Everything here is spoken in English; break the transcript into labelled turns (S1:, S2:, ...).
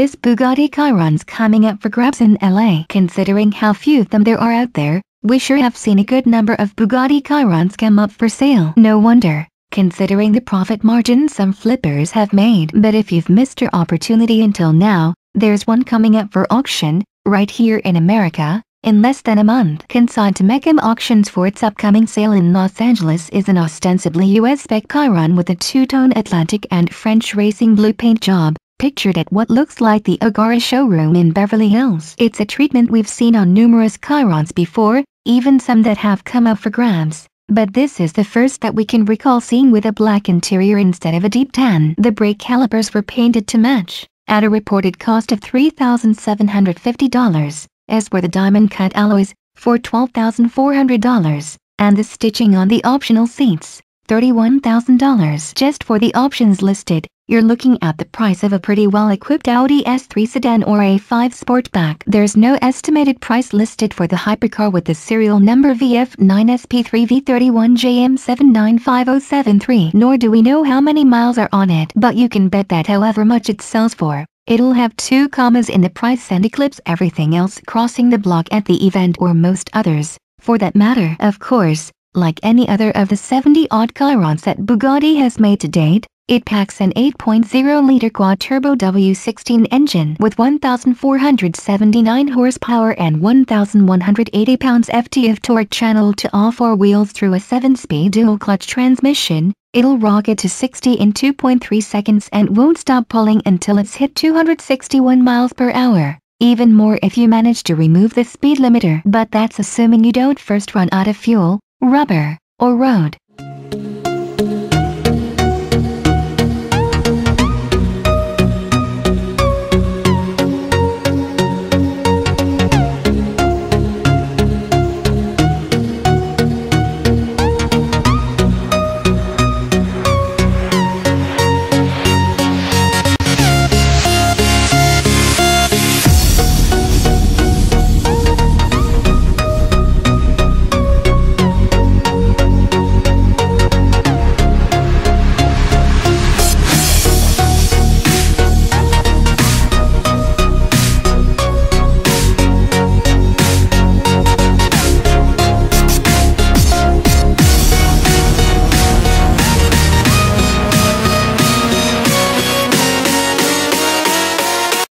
S1: This Bugatti Chiron's coming up for grabs in LA. Considering how few of them there are out there, we sure have seen a good number of Bugatti Chirons come up for sale. No wonder, considering the profit margin some flippers have made. But if you've missed your opportunity until now, there's one coming up for auction, right here in America, in less than a month. Consigned to Mecum Auctions for its upcoming sale in Los Angeles is an ostensibly US spec Chiron with a two-tone Atlantic and French racing blue paint job, pictured at what looks like the O'Gara showroom in Beverly Hills. It's a treatment we've seen on numerous Chirons before, even some that have come up for grabs, but this is the first that we can recall seeing with a black interior instead of a deep tan. The brake calipers were painted to match, at a reported cost of $3,750, as were the diamond cut alloys, for $12,400, and the stitching on the optional seats, $31,000. Just for the options listed, you're looking at the price of a pretty well-equipped Audi S3 sedan or A5 Sportback. There's no estimated price listed for the hypercar with the serial number VF9SP3V31JM795073 nor do we know how many miles are on it. But you can bet that however much it sells for, It'll have two commas in the price and eclipse everything else crossing the block at the event or most others, for that matter. Of course, like any other of the 70-odd Chirons that Bugatti has made to date, it packs an 8.0-liter quad-turbo W16 engine with 1,479 horsepower and 1,180 pounds-ft of torque channeled to all four wheels through a 7-speed dual-clutch transmission. It'll rocket to 60 in 2.3 seconds and won't stop pulling until it's hit 261 miles per hour. Even more if you manage to remove the speed limiter. But that's assuming you don't first run out of fuel, rubber, or road.